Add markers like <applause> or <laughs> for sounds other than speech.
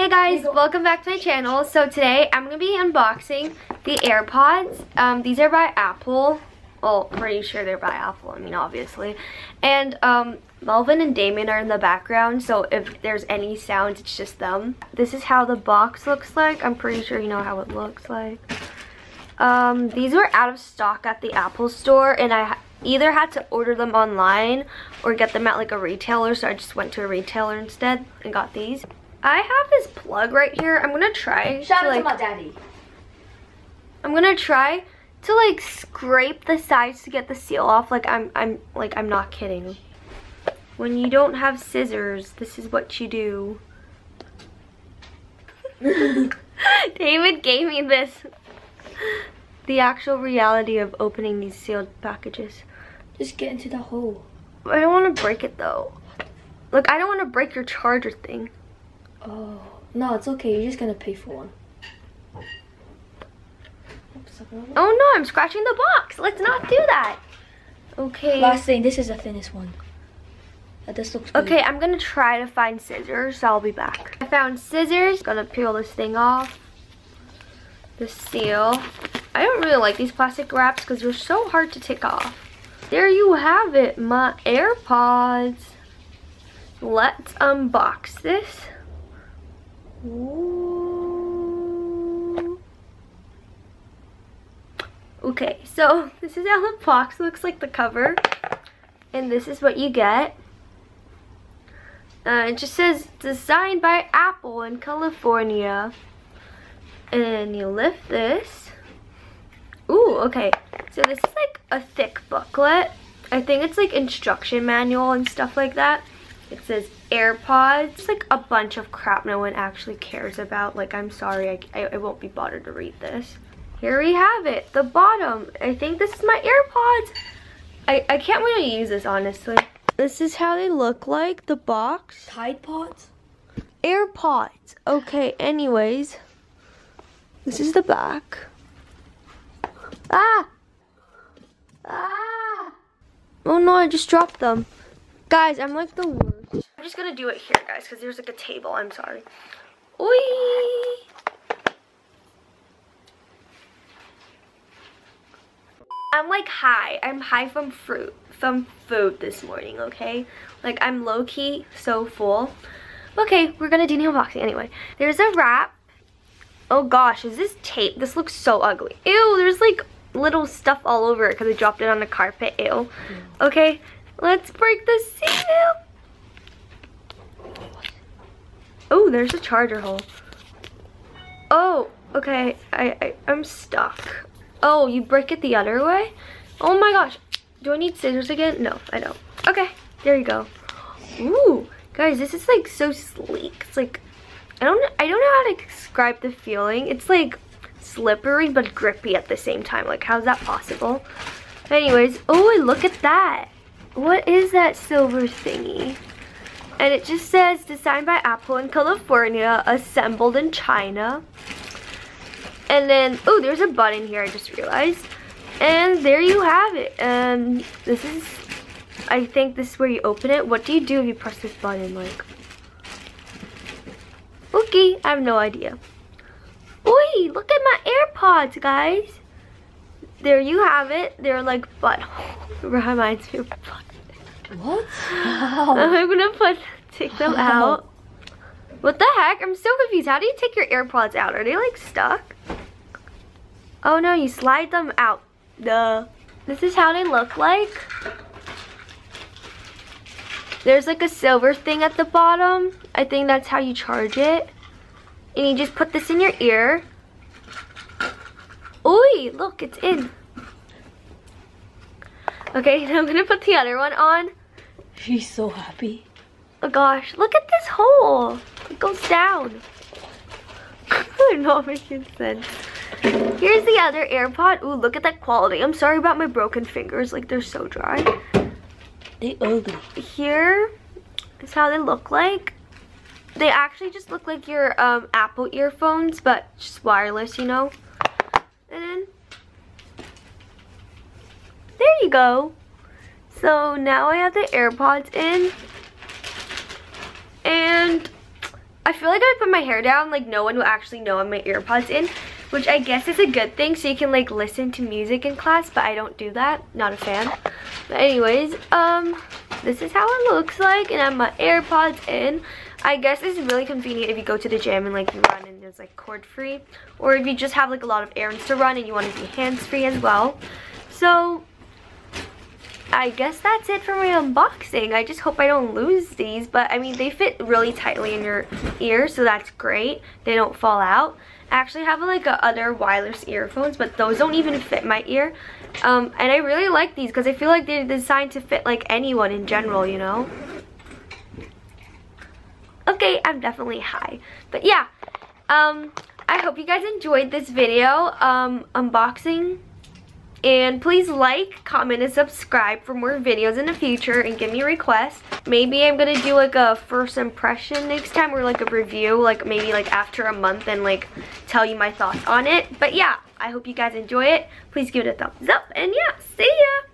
Hey guys, welcome back to my channel. So today I'm going to be unboxing the AirPods. Um, these are by Apple. Well, pretty sure they're by Apple, I mean obviously. And um, Melvin and Damon are in the background, so if there's any sounds, it's just them. This is how the box looks like. I'm pretty sure you know how it looks like. Um, these were out of stock at the Apple store, and I either had to order them online or get them at like a retailer, so I just went to a retailer instead and got these. I have this plug right here. I'm gonna try Shout to, out like, to my daddy. I'm gonna try to like scrape the sides to get the seal off. Like I'm I'm like I'm not kidding. When you don't have scissors, this is what you do. <laughs> David gave me this. The actual reality of opening these sealed packages. Just get into the hole. I don't want to break it though. Look, I don't want to break your charger thing. Oh. No, it's okay. You're just gonna pay for one. Oh no, I'm scratching the box. Let's not do that. Okay. Last thing, this is the thinnest one. This looks good. Okay, I'm gonna try to find scissors, so I'll be back. I found scissors. Gonna peel this thing off. The seal. I don't really like these plastic wraps because they're so hard to take off. There you have it, my AirPods. Let's unbox this. Ooh. Okay, so this is how the box looks like the cover. And this is what you get. Uh, it just says designed by Apple in California. And you lift this. Ooh, okay. So this is like a thick booklet. I think it's like instruction manual and stuff like that. It says AirPods. It's like a bunch of crap no one actually cares about. Like, I'm sorry, I, I, I won't be bothered to read this. Here we have it, the bottom. I think this is my AirPods. I, I can't wait to use this, honestly. This is how they look like, the box. Tide Pods? AirPods. Okay, anyways. This is the back. Ah! Ah! Oh no, I just dropped them. Guys, I'm like the just gonna do it here, guys, because there's like a table. I'm sorry. Oi! I'm like high. I'm high from fruit, from food this morning, okay? Like I'm low-key so full. Okay, we're gonna do the unboxing anyway. There's a wrap. Oh gosh, is this tape? This looks so ugly. Ew, there's like little stuff all over it because I dropped it on the carpet. Ew. Hmm. Okay, let's break the seal. Oh, there's a charger hole. Oh, okay. I, I I'm stuck. Oh, you break it the other way? Oh my gosh. Do I need scissors again? No, I don't. Okay, there you go. Ooh, guys, this is like so sleek. It's like, I don't, I don't know how to describe the feeling. It's like slippery but grippy at the same time. Like, how's that possible? Anyways, oh, look at that. What is that silver thingy? And it just says, designed by Apple in California, assembled in China. And then, oh, there's a button here, I just realized. And there you have it. And this is, I think this is where you open it. What do you do if you press this button, like? Okay, I have no idea. Oi, look at my AirPods, guys. There you have it. They're like butthole. <laughs> Reminds me of butt. What? I'm gonna put, take them out. What the heck? I'm so confused. How do you take your AirPods out? Are they like stuck? Oh no, you slide them out. Duh. This is how they look like. There's like a silver thing at the bottom. I think that's how you charge it. And you just put this in your ear. Oi, look, it's in. Okay, now <laughs> I'm gonna put the other one on. She's so happy. Oh gosh, look at this hole. It goes down. <laughs> I don't know if it makes sense. Here's the other AirPod. Ooh, look at that quality. I'm sorry about my broken fingers. Like, they're so dry. They ugly. Here is how they look like. They actually just look like your um, Apple earphones, but just wireless, you know? And then, there you go. So now I have the AirPods in. And I feel like I put my hair down, like no one will actually know I'm my AirPods in, which I guess is a good thing so you can like listen to music in class, but I don't do that, not a fan. But anyways, um, this is how it looks like and I have my AirPods in. I guess it's really convenient if you go to the gym and like you run and there's like cord free or if you just have like a lot of errands to run and you want to be hands free as well. So I guess that's it for my unboxing. I just hope I don't lose these, but I mean, they fit really tightly in your ear, so that's great. They don't fall out. I actually have like a other wireless earphones, but those don't even fit my ear. Um, and I really like these because I feel like they're designed to fit like anyone in general, you know? Okay, I'm definitely high. But yeah, um, I hope you guys enjoyed this video um, unboxing and please like, comment, and subscribe for more videos in the future and give me requests. Maybe I'm to do like a first impression next time or like a review, like maybe like after a month and like tell you my thoughts on it. But yeah, I hope you guys enjoy it. Please give it a thumbs up and yeah, see ya!